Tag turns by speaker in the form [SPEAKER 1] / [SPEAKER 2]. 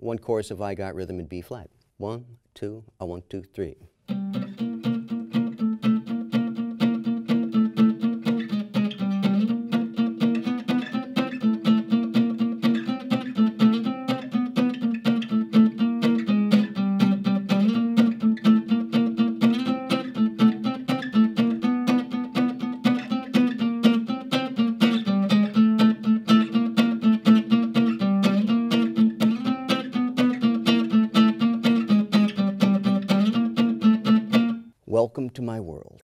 [SPEAKER 1] one chorus of I Got Rhythm in B flat. One, two, a one, two, three. Welcome to my world.